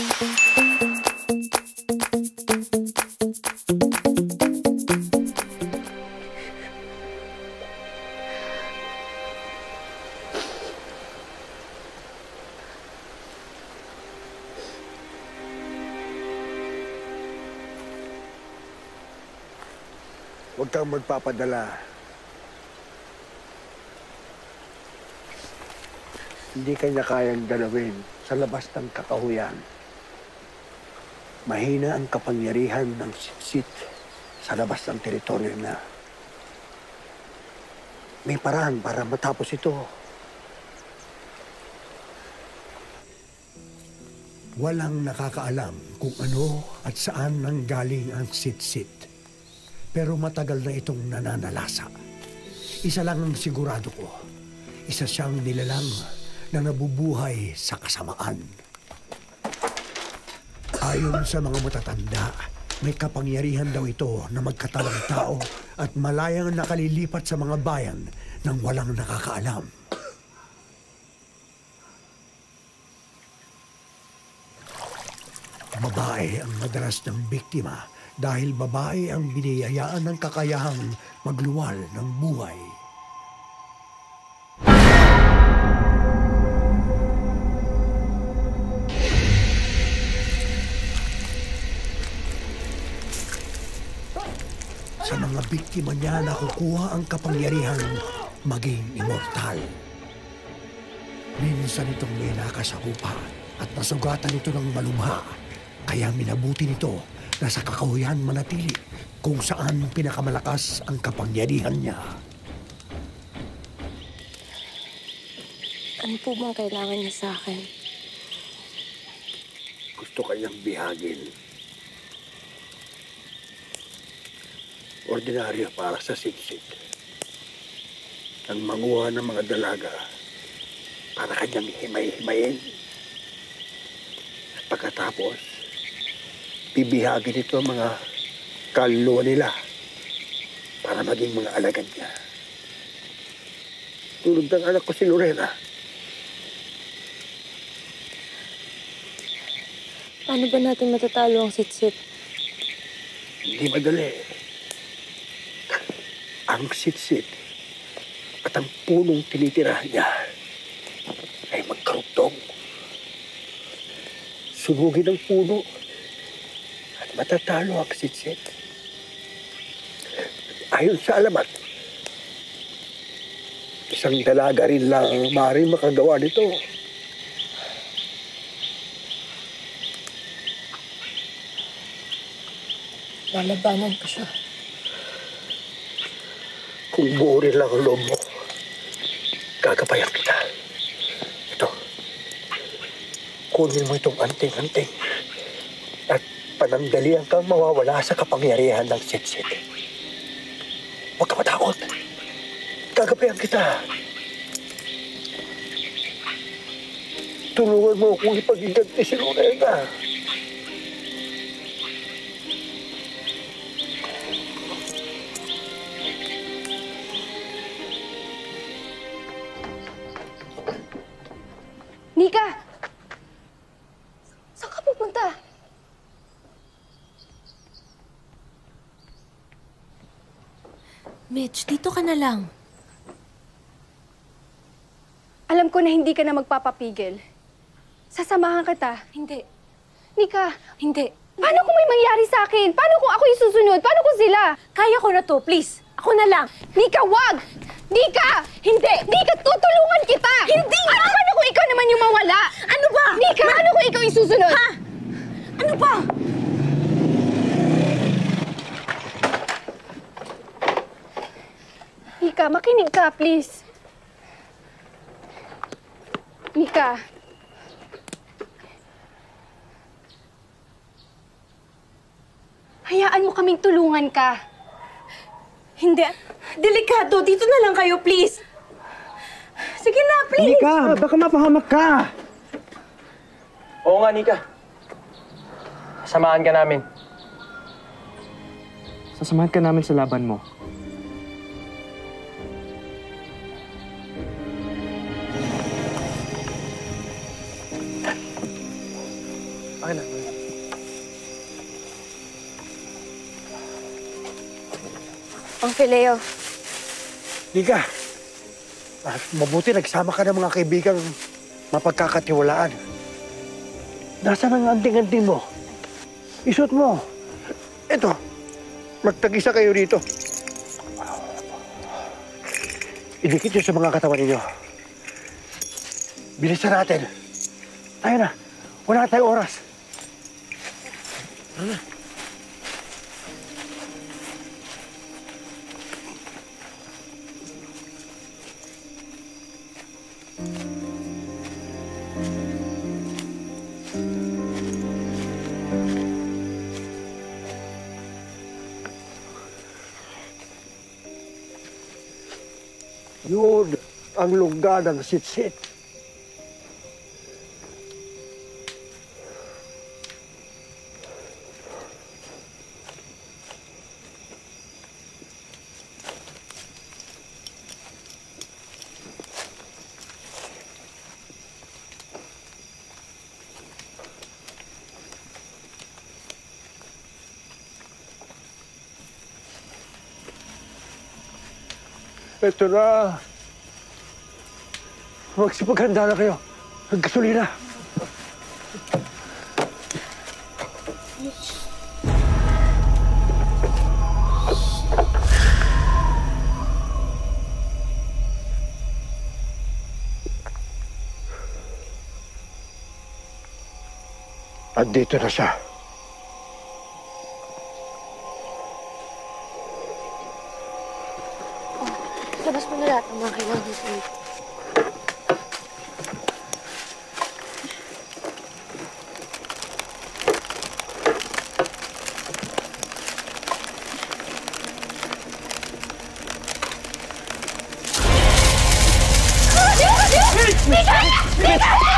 Huwag kang magpapadala. Hindi kanya kayang galawin sa labas ng kakahuyan. Mahina ang kapangyarihan ng sitsit sa labas ng teritoryo na. May paraan para matapos ito. Walang nakakaalam kung ano at saan nanggaling ang sitsit. Pero matagal na itong nananalasa. Isa lang ang sigurado ko. Isa siyang nilalang na nabubuhay sa kasamaan. Ayon sa mga matatanda, may kapangyarihan daw ito na magkatawang tao at malayang nakalilipat sa mga bayan nang walang nakakaalam. Babae ang madalas ng biktima dahil babae ang biniyayaan ng kakayahang magluwal ng buhay. Mga biktima niya nakukuha ang kapangyarihan maging immortal. Minsan itong may nakasakupa at nasugatan ito ng malubha. Kaya minabuti nito na sa kakahuyan manatili kung saan pinakamalakas ang kapangyarihan niya. Ano po bang kailangan niya sa akin? Gusto kanyang bihagin. Ordinaryo para sa siksik. Ang manguha ng mga dalaga para kanyang himay-himayin. At pagkatapos, bibihagin ito ang mga kaluluwa nila para maging mga alagad niya. Tulad ng anak ko si Lorena. Paano ba natin matatalo ang sitsit? Hindi madali. Ang sitsit at ang punong tinitirahan niya ay magkarugtong. Sunugin ang puno at matatalo ang sitsit. Ayon sa alamat, isang dalaga rin lang ang maaaring makagawa nito. Lalabanan ko siya. Kung buo rin lang ang loob mo, gagabayan kita. Ito. Kunin mo itong anting-anting at panandalian kang mawawala sa kapangyarihan ng sitsit. Huwag ka matakot. Gagabayan kita. Tulungan mo akong ipagiganti si Lorena. Na lang. Alam ko na hindi ka na magpapapigil. Sasamahan kita. Hindi. Nika, Hindi. paano kung may mangyari sa akin? Paano kung ako yung susunod? Paano kung sila? Kaya ko na to, please. Ako na lang. Nika, wag! Nika! Hindi! Nika, tutulungan kita! Hindi nga! Ano paano kung ikaw naman yung mawala? Ano ba? Nika, ano kung ikaw yung susunod? Ha? Ano ba? Nika, makinig ka, please. Nika. Hayaan mo kaming tulungan ka. Hindi. Delikado. Dito na lang kayo, please. Sige na, please. Nika, baka mapahamak ka. Oo nga, Nika. Samahan ka namin. Sasamahan ka namin sa laban mo. Ang Fileo, Nika, at mabuti nagsama ka ng mga kaibigang mapagkakatiwalaan. Nasaan ang anting-anting mo? Isuot mo. Ito, magtag-isa kayo dito. Idikit yun sa mga katawan ninyo. Bilisan natin. Tayo na. Wala na tayong oras. Yun ang lungga ng sitsit. Ito na. Magsipaganda na kayo. Ang gasolina. Andito na siya. Fica! Fica!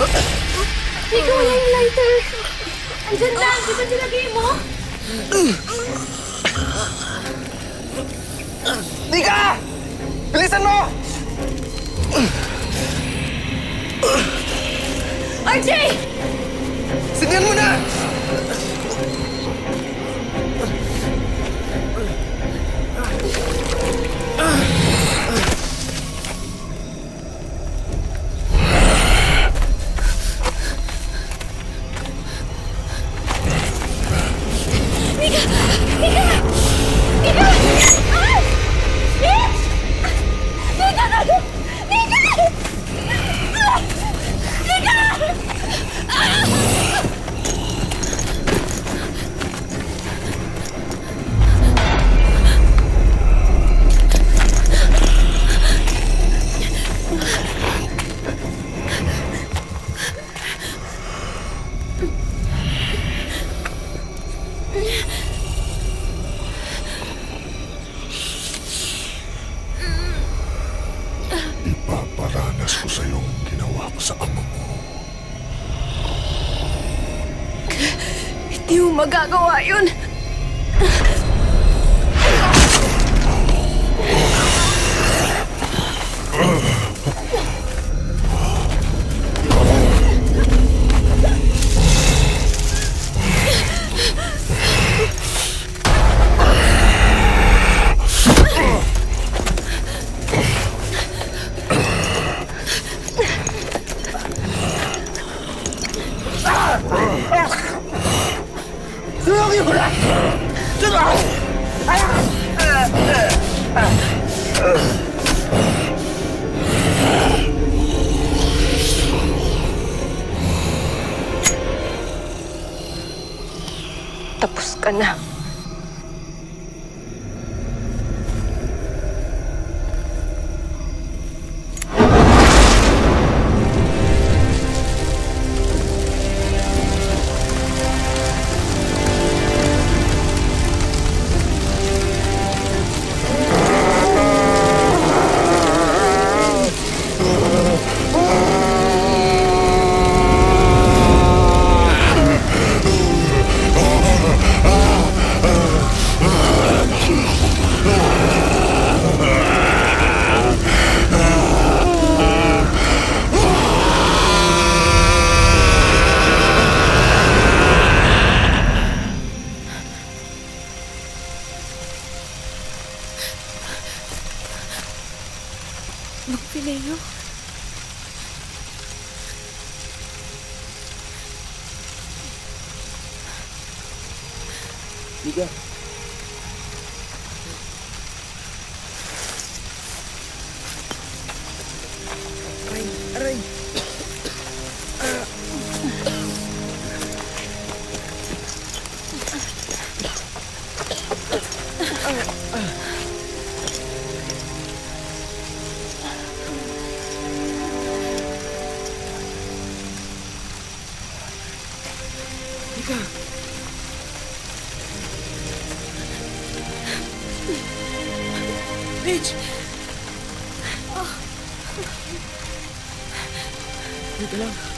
Ikaw wala yung lighter! Andyan lang! Di ba nilagay mo? Nika! Bilisan mo! RJ! Signan mo na! Magagawa yun. Tapos ka na. Tiga. Aray, aray. Tiga. Sarap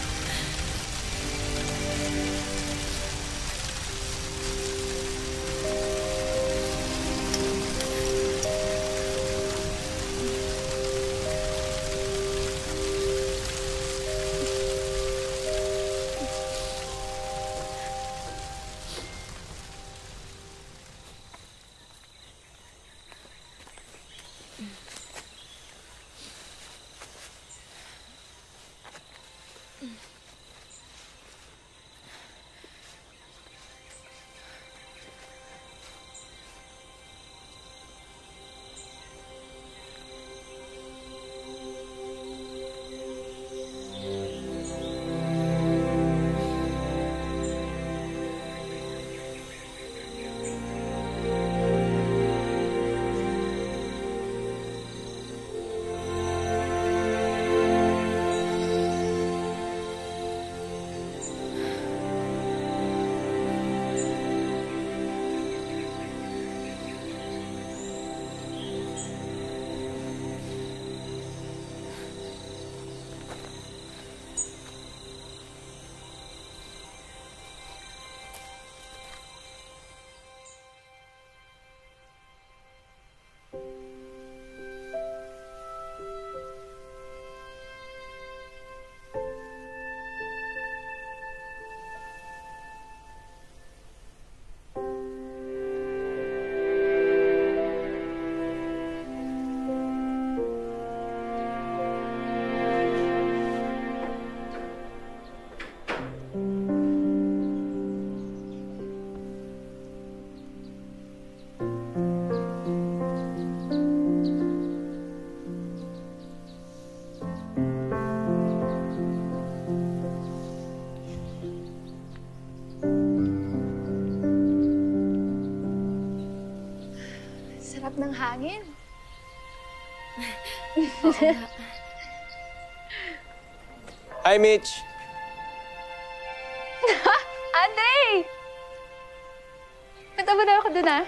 Hi, Mitch! Andre! Punta ba na ako dun ah?